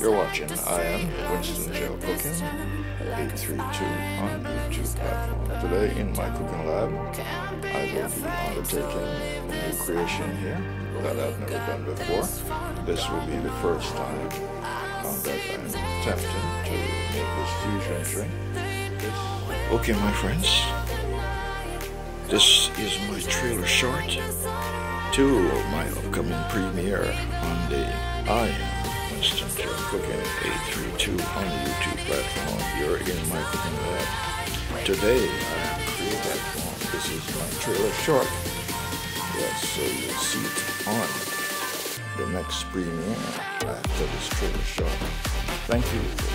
You're watching I am Winston Gel Cooking 832 on YouTube platform. Today in my cooking lab, I will be undertaking a new creation here that I've never done before. This will be the first time that I'm attempting to make this fusion drink. Okay, my friends, this is my trailer short to my upcoming premiere on the I Am Winston Gel Cooking 832 on the YouTube platform. You're in my cooking lab. Today I am creating platform. This is my trailer short. Yes, so you'll see it on the next premiere after this trailer short. Thank you